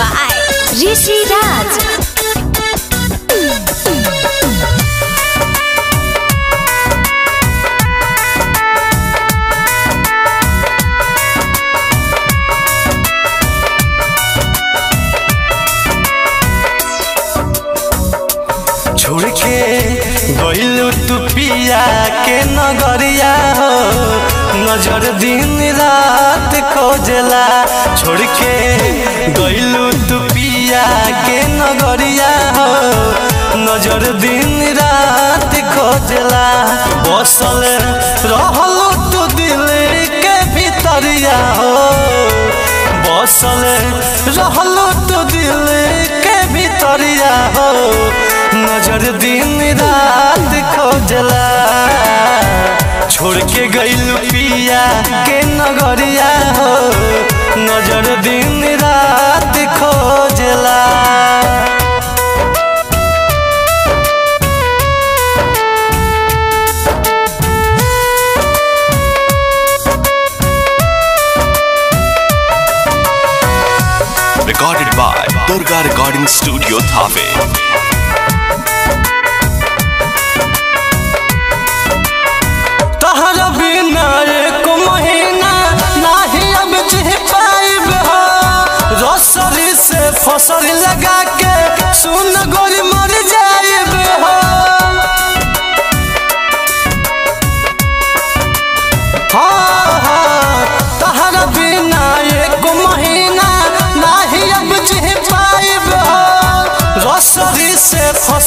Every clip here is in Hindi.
ऋषि राज छोड़ के गइलू तू पिया के नगरिया हो नजर दिन रात खोजला छोड़ के गइलू नजर दिन रात खोजला बसल रहलू तू दिल के भीतरिया हो बसल रहलू तू दिल के भीतरिया हो नजर दिन रात खोजला छोड़ के गइल पिया के नगरिया हो नजर दिन Recorded by Durga Recording Studio Thave. हो फ़सल लगा के सुन गोली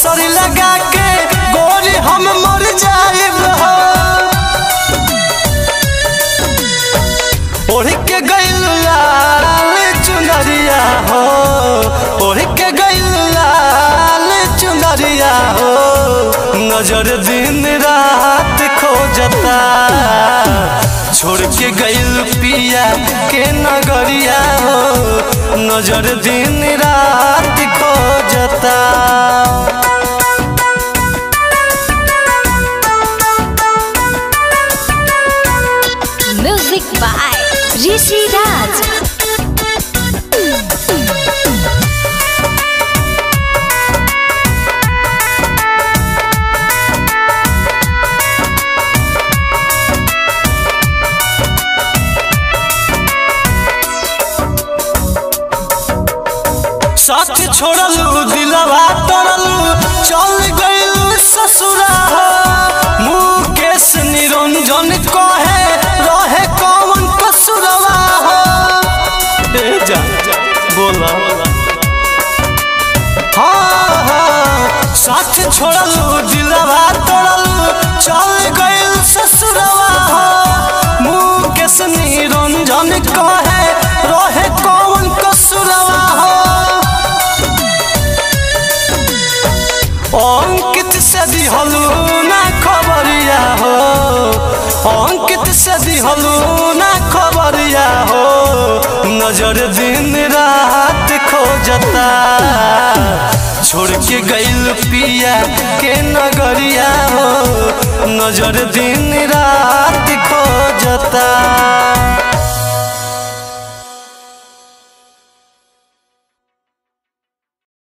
से लगा के गोरी हम मर जाइब हो। के गइल लाल चुनरिया, हो। ओढ़ के गइल लाल चुनरिया, हो। नज़र दिन रात खोजता छोड़ के गइल पिया के नगरिया, हो। नज़र दिन रात खोजता म्यूज़िक ऋषि राज साथ छोड़लू दिलवा तोड़लू चल बोला। हाँ हाँ साथ चल ससुरवा। हो मुकेश निरंजन कहे, रहे कौन कसुरवा? अंकित से दिहलू ना खबरिया हो, अंकित से दिहलू ना खबरिया हो, नज़र दिन रात खोजता छोड़ के गइल पिया के नगरिया हो नज़र दिन रात खोजता